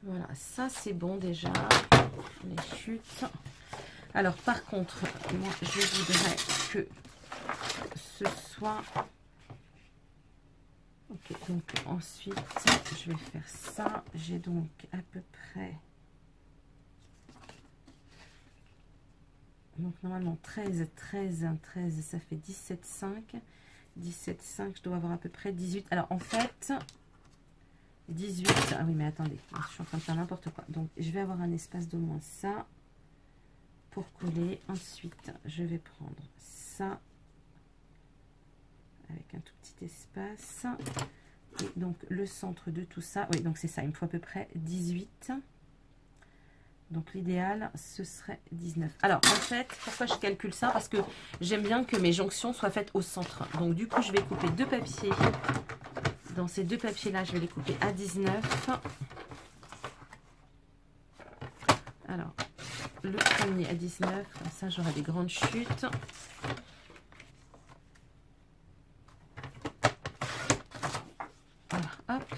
Voilà, c'est bon déjà. Les chutes. Alors par contre, moi je voudrais que ce soit... Ok, donc ensuite je vais faire ça. J'ai donc à peu près... Donc normalement 13, 13, 13, ça fait 17,5. 17,5, je dois avoir à peu près 18. Alors en fait, 18. Ah oui, mais attendez, je suis en train de faire n'importe quoi. Donc, je vais avoir un espace d'au moins ça pour coller. Ensuite, je vais prendre ça avec un tout petit espace. Et donc, le centre de tout ça. Oui, donc c'est ça. Il me faut à peu près 18. Donc, l'idéal, ce serait 19. Alors, en fait, pourquoi je calcule ça? Parce que j'aime bien que mes jonctions soient faites au centre. Donc, du coup, je vais couper deux papiers dans ces deux papiers là je vais les couper à 19 alors le premier à 19 comme ça j'aurai des grandes chutes. Voilà hop.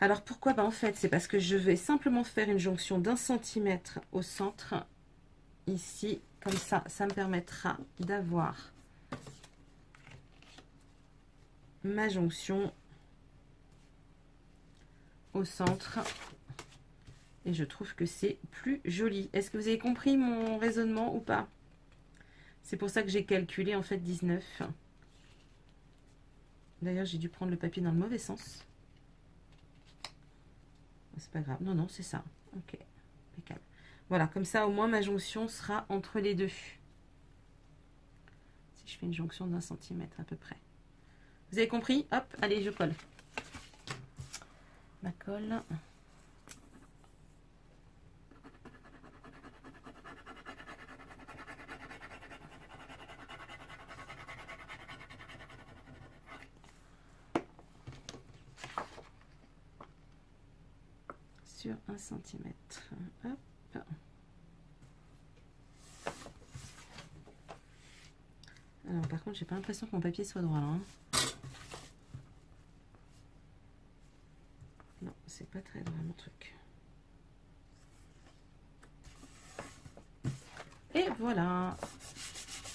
Alors pourquoi? Ben, en fait c'est parce que je vais simplement faire une jonction d'un centimètre au centre ici comme ça ça me permettra d'avoir ma jonction au centre et je trouve que c'est plus joli. Est-ce que vous avez compris mon raisonnement ou pas? C'est pour ça que j'ai calculé en fait 19. D'ailleurs, j'ai dû prendre le papier dans le mauvais sens. C'est pas grave. Non, non, c'est ça. Ok. Voilà, comme ça, au moins, ma jonction sera entre les deux. Si je fais une jonction d'un centimètre à peu près. Vous avez compris Hop, allez, je colle. Ma colle. Sur un centimètre. Hop. Alors par contre, j'ai pas l'impression que mon papier soit droit là. Hein. c'est très droit mon truc. Et voilà,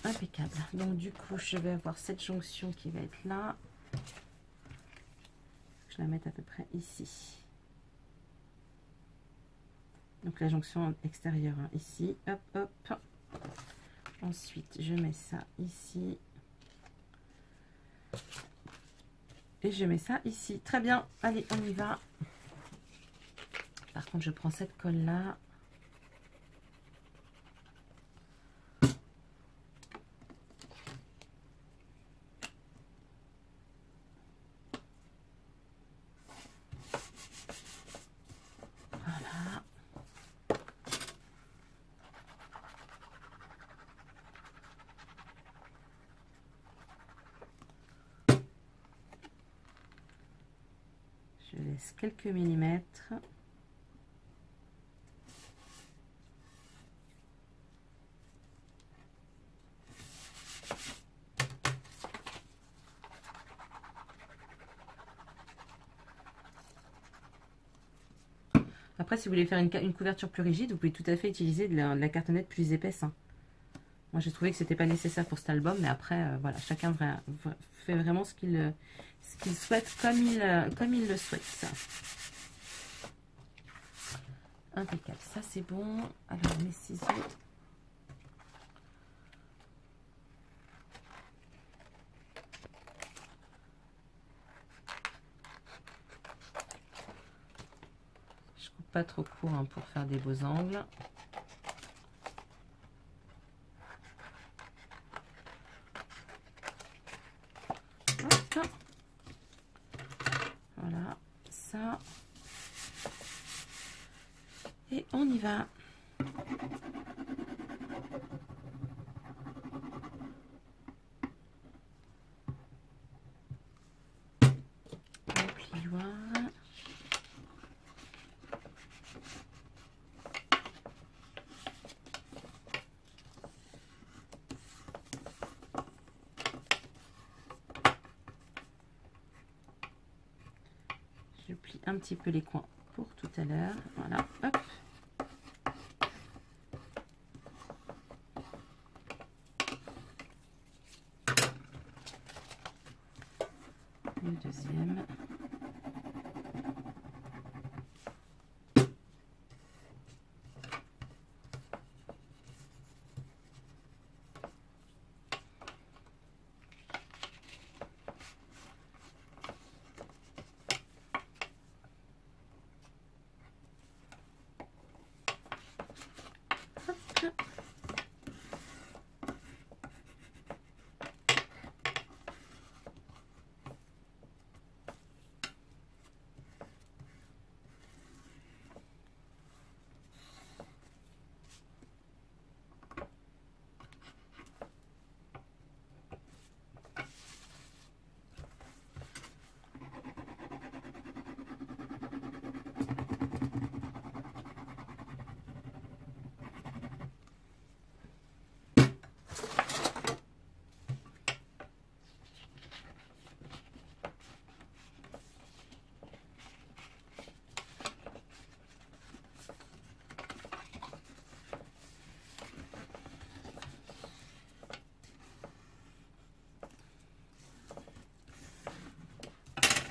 impeccable. Donc du coup, je vais avoir cette jonction qui va être là. Je la mets à peu près ici. Donc la jonction extérieure hein, ici, hop, hop. Ensuite, je mets ça ici. Et je mets ça ici. Très bien, allez, on y va. Par contre, je prends cette colle-là. Je laisse quelques millimètres. Après, si vous voulez faire une, couverture plus rigide, vous pouvez tout à fait utiliser de la, cartonnette plus épaisse. Hein. Moi, j'ai trouvé que c'était pas nécessaire pour cet album, mais après, euh, voilà, chacun fait vraiment ce qu'il souhaite comme il, il le souhaite. Impeccable. Ça, c'est bon. Alors, mes ciseaux. Pas trop court hein, pour faire des beaux angles. va. Je plie un petit peu les coins pour tout à l'heure. Voilà, hop. deuxième.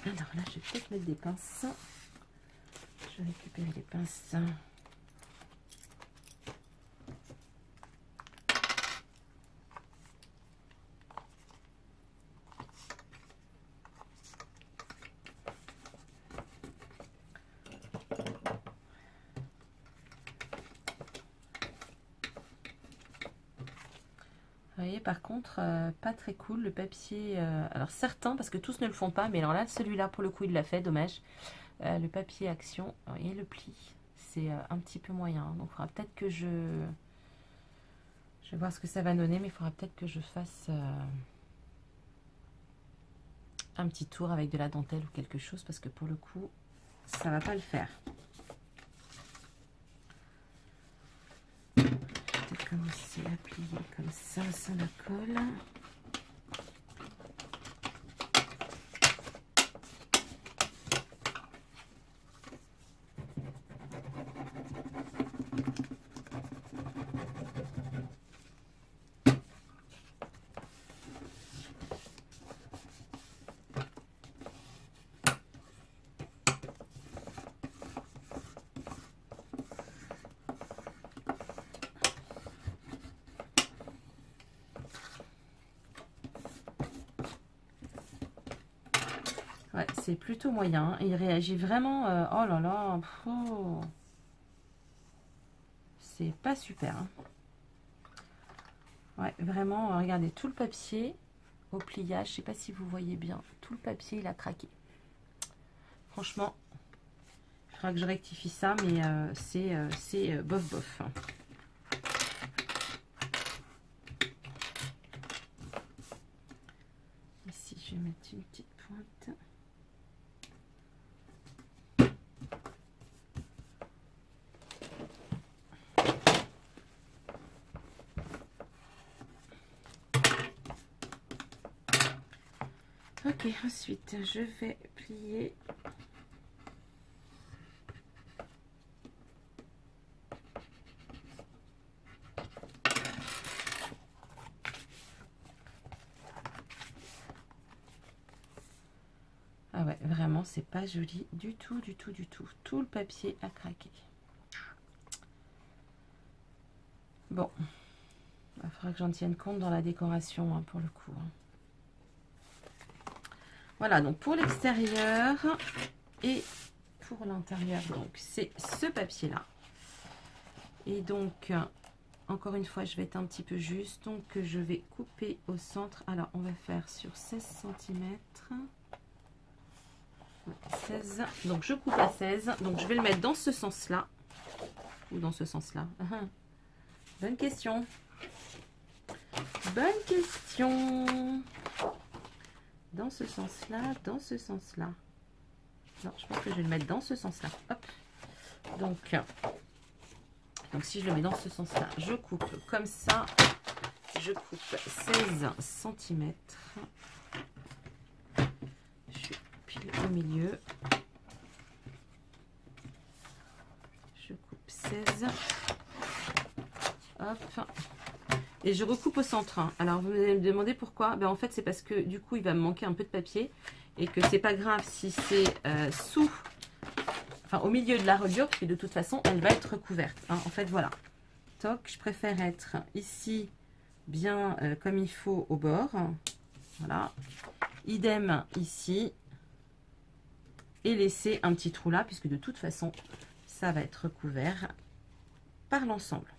Alors là, je vais peut-être mettre des pinces. Je vais récupérer les pinces. par contre, euh, pas très cool. Le papier, euh, alors certains, parce que tous ne le font pas, mais alors là, celui-là, pour le coup, il l'a fait, dommage. Euh, le papier action, et le pli, c'est un petit peu moyen. Donc, il faudra peut-être que je... Je vais voir ce que ça va donner, mais il faudra peut-être que je fasse un petit tour avec de la dentelle ou quelque chose, parce que pour le coup, ça va pas le faire. commencer à plier comme ça sans la colle. Plutôt moyen. Il réagit vraiment... Euh, oh là là C'est pas super. Hein. Ouais, vraiment, regardez, tout le papier au pliage. Je sais pas si vous voyez bien. Tout le papier, il a craqué. Franchement, il faudra que je rectifie ça, mais euh, c'est euh, c'est bof bof. Ensuite, je vais plier Ah ouais, vraiment, c'est pas joli du tout, du tout, du tout. Tout le papier a craqué. Bon, il faudra que j'en tienne compte dans la décoration hein, pour le coup. Hein. Voilà, donc pour l'extérieur et pour l'intérieur, donc c'est ce papier-là. Et donc, encore une fois, je vais être un petit peu juste. Donc, je vais couper au centre. Alors, on va faire sur 16 cm. 16. Donc, je coupe à 16. Donc, je vais le mettre dans ce sens-là. Ou dans ce sens-là. Bonne question. Bonne question. Dans ce sens-là, dans ce sens-là. Non, je pense que je vais le mettre dans ce sens-là. Hop. Donc, donc si je le mets dans ce sens-là, je coupe comme ça. Je coupe 16 cm. Je pile au milieu. Je coupe 16. Hop. Et je recoupe au centre. Hein. Alors, vous allez me demander pourquoi. Ben, en fait, c'est parce que du coup, il va me manquer un peu de papier. Et que c'est pas grave si c'est euh, sous, enfin au milieu de la reliure, parce que de toute façon, elle va être recouverte. Hein. En fait, voilà. Toc, je préfère être ici bien euh, comme il faut au bord. Voilà. Idem ici. Et laisser un petit trou là, puisque de toute façon, ça va être recouvert par l'ensemble.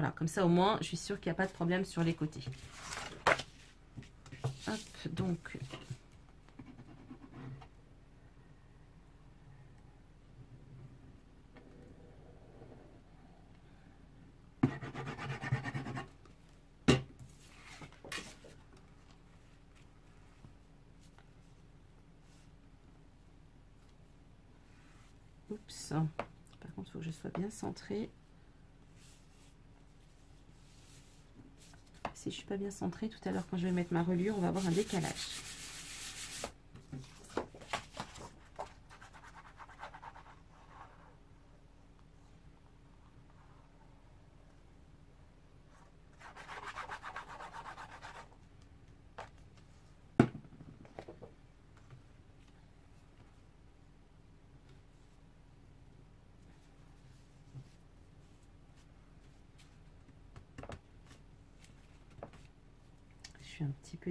Voilà, comme ça au moins, je suis sûre qu'il n'y a pas de problème sur les côtés. Hop, donc... Oups. Par contre, il faut que je sois bien centrée. Si je ne suis pas bien centrée, tout à l'heure quand je vais mettre ma reliure, on va avoir un décalage. un petit peu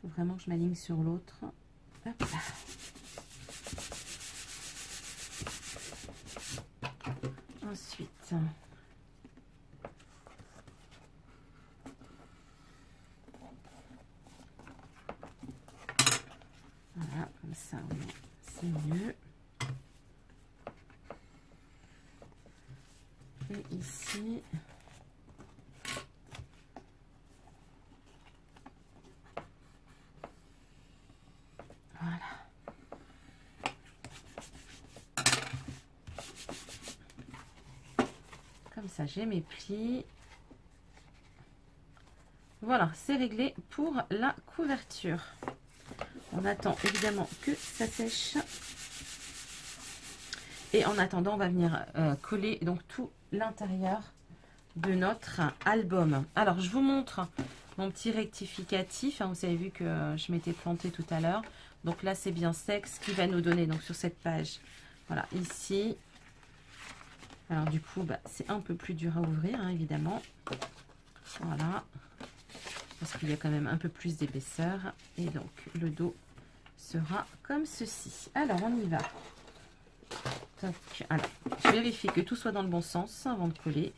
faut vraiment que je m'aligne sur l'autre voilà, comme ça, c'est mieux. ici. Voilà. Comme j'ai mes plis. Voilà, c'est réglé pour la couverture. On attend évidemment que ça sèche. Et en attendant, on va venir euh, coller donc tout l'intérieur de notre album. Alors, je vous montre mon petit rectificatif. Hein. vous avez vu que je m'étais plantée tout à l'heure. Donc là, c'est bien sec, ce qui va nous donner donc sur cette page. Voilà, ici. Alors du coup, bah, c'est un peu plus dur à ouvrir, hein, évidemment. Voilà. Parce qu'il y a quand même un peu plus d'épaisseur. Et donc, le dos sera comme ceci. Alors, on y va. Alors, je vérifie que tout soit dans le bon sens avant de coller.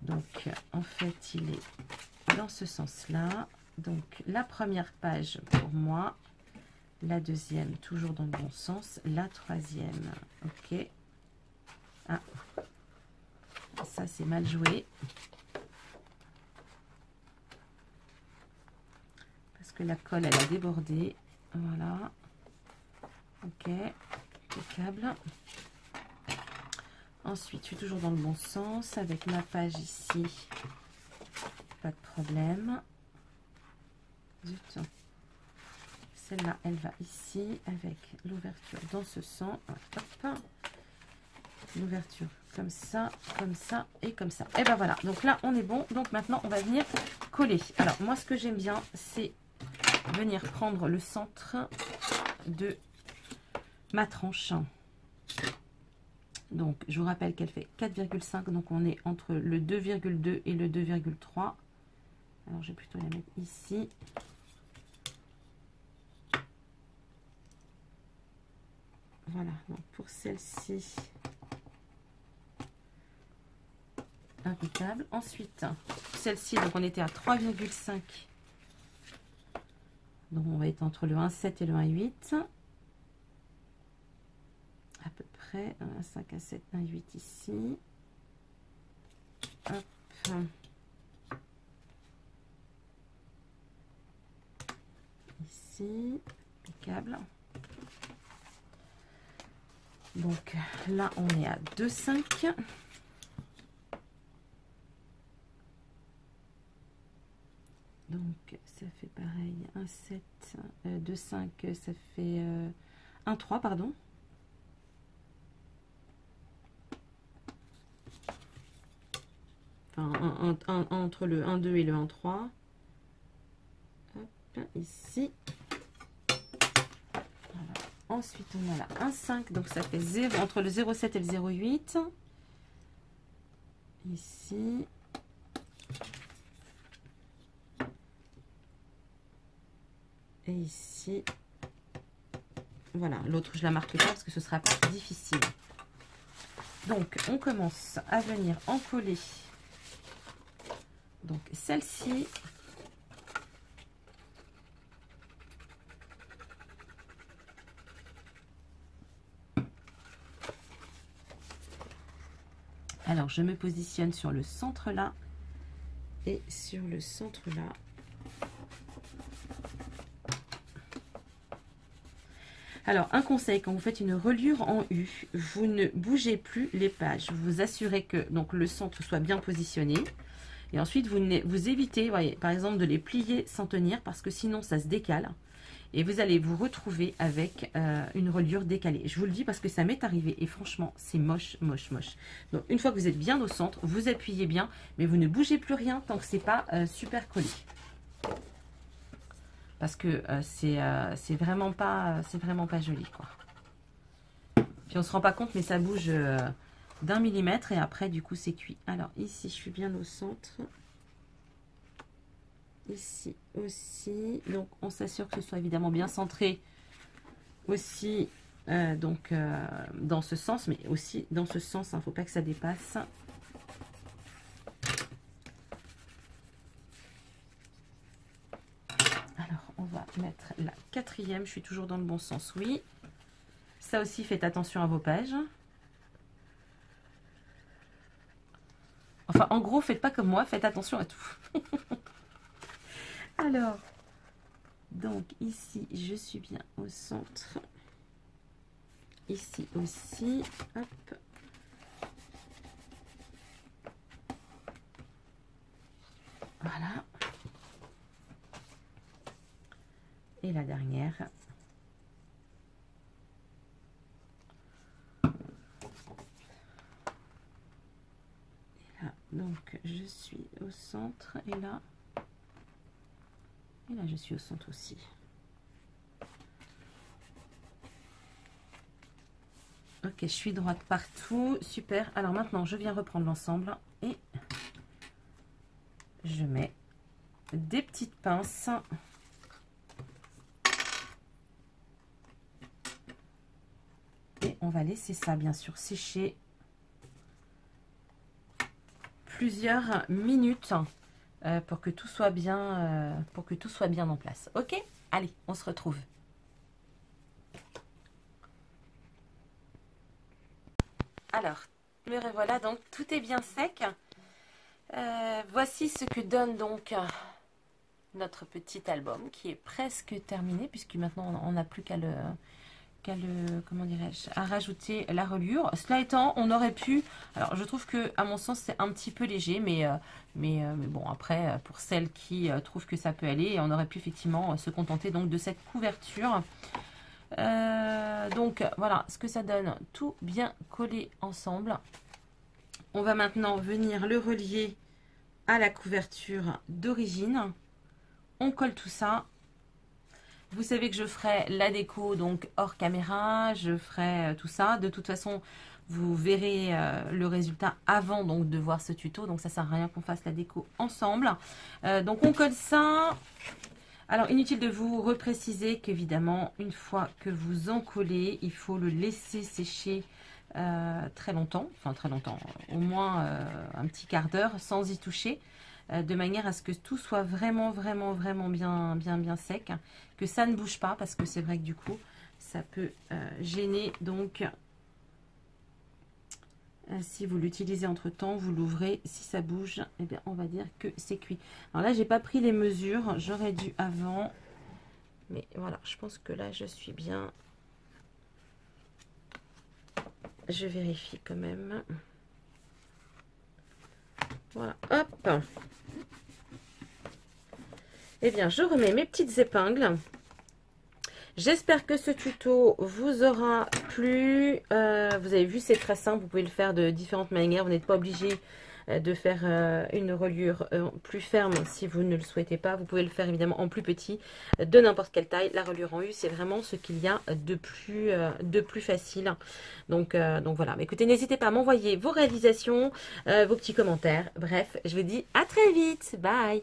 Donc, en fait, il est dans ce sens-là. Donc, la première page pour moi. La deuxième, toujours dans le bon sens. La troisième, ok. Ah, ça, c'est mal joué. Parce que la colle, elle a débordé. Voilà. Ok câble. Ensuite, je suis toujours dans le bon sens avec ma page ici. Pas de problème. Celle-là, elle va ici avec l'ouverture dans ce sens. L'ouverture. Comme ça, comme ça et comme ça. Et ben voilà, donc là on est bon. Donc maintenant on va venir coller. Alors moi ce que j'aime bien c'est venir prendre le centre de ma tranche. Donc, je vous rappelle qu'elle fait 4,5. Donc, on est entre le 2,2 et le 2,3. Alors, je vais plutôt la mettre ici. Voilà. Donc, pour celle-ci, impeccable. Ensuite, celle-ci, donc on était à 3,5. Donc, on va être entre le 1,7 et le 1,8 à peu près. 1, 5, 1, 7, 1, 8 ici. Hop. Ici, impeccable. Donc là, on est à 2, 5. Donc ça fait pareil, 1, 7, 2, 5, ça fait euh, 1, 3, pardon. entre le 1, 2 et le 1, 3. Hop, ici. Ensuite, on a là 1, 5. Donc, ça fait 0, entre le 0,7 et le 0,8. Ici. Ici. Voilà, l'autre, je la marque pas parce que ce sera difficile. Donc, on commence à venir en coller donc celle-ci, Alors, je me positionne sur le centre là et sur le centre là. Alors, un conseil, quand vous faites une reliure en U, vous ne bougez plus les pages. Vous vous assurez que le centre soit bien positionné. Et ensuite, vous, évitez, par exemple, de les plier sans tenir parce que sinon, ça se décale. Et vous allez vous retrouver avec euh, une reliure décalée. Je vous le dis parce que ça m'est arrivé. Et franchement, c'est moche, moche, moche. Donc, une fois que vous êtes bien au centre, vous appuyez bien. Mais vous ne bougez plus rien tant que c'est pas euh, super collé. Parce que euh, c'est vraiment, pas, vraiment pas joli, quoi. Puis on se rend pas compte, mais ça bouge d'un millimètre et après du coup c'est cuit. Alors ici je suis bien au centre. Ici aussi. Donc on s'assure que ce soit évidemment bien centré aussi euh, donc euh, dans ce sens mais aussi dans ce sens. Il hein, ne faut pas que ça dépasse. Alors on va mettre la quatrième. Je suis toujours dans le bon sens, oui. Ça aussi faites attention à vos pages. Enfin, en gros, faites pas comme moi, faites attention à tout. Alors, donc ici, je suis bien au centre. Ici aussi, hop. Voilà. Et la dernière. Donc, je suis au centre et là, et là, je suis au centre aussi. Ok, je suis droite partout. Super. Alors maintenant, je viens reprendre l'ensemble et je mets des petites pinces. On va laisser ça, bien sûr, sécher plusieurs minutes euh, pour que tout soit bien euh, pour que tout soit bien en place. Ok? Allez, on se retrouve. Alors, me revoilà, donc tout est bien sec. Euh, voici ce que donne donc notre petit album qui est presque terminé puisque maintenant on n'a plus qu'à le, le, comment dirais-je, à rajouter la reliure. Cela étant, on aurait pu, alors je trouve que à mon sens c'est un petit peu léger, mais, euh, euh, bon après pour celles qui euh, trouvent que ça peut aller, on aurait pu effectivement se contenter donc de cette couverture. donc voilà ce que ça donne, tout bien collé ensemble. On va maintenant venir le relier à la couverture d'origine. On colle tout ça. Vous savez que je ferai la déco donc hors caméra, je ferai tout ça. De toute façon, vous verrez euh, le résultat avant donc de voir ce tuto. Donc ça sert à rien qu'on fasse la déco ensemble. Euh, donc on colle ça. Alors inutile de vous repréciser qu'évidemment une fois que vous en collez, il faut le laisser sécher euh, très longtemps. Enfin très longtemps, au moins un petit quart d'heure sans y toucher. De manière à ce que tout soit vraiment, vraiment, vraiment bien, bien, bien sec. Que ça ne bouge pas parce que c'est vrai que du coup, ça peut gêner donc euh, si vous l'utilisez entre temps, vous l'ouvrez. Si ça bouge, eh bien, on va dire que c'est cuit. Alors là, j'ai pas pris les mesures. J'aurais dû avant. Mais voilà, je pense que là, je suis bien. Je vérifie quand même. Voilà, hop. Eh bien, je remets mes petites épingles. J'espère que ce tuto vous aura plu. Euh, vous avez vu, c'est très simple. Vous pouvez le faire de différentes manières. Vous n'êtes pas obligé de faire euh, une reliure plus ferme si vous ne le souhaitez pas. Vous pouvez le faire évidemment en plus petit, de n'importe quelle taille. La reliure en U, c'est vraiment ce qu'il y a de plus, de plus facile. Donc, donc voilà. Écoutez, n'hésitez pas à m'envoyer vos réalisations, vos petits commentaires. Bref, je vous dis à très vite. Bye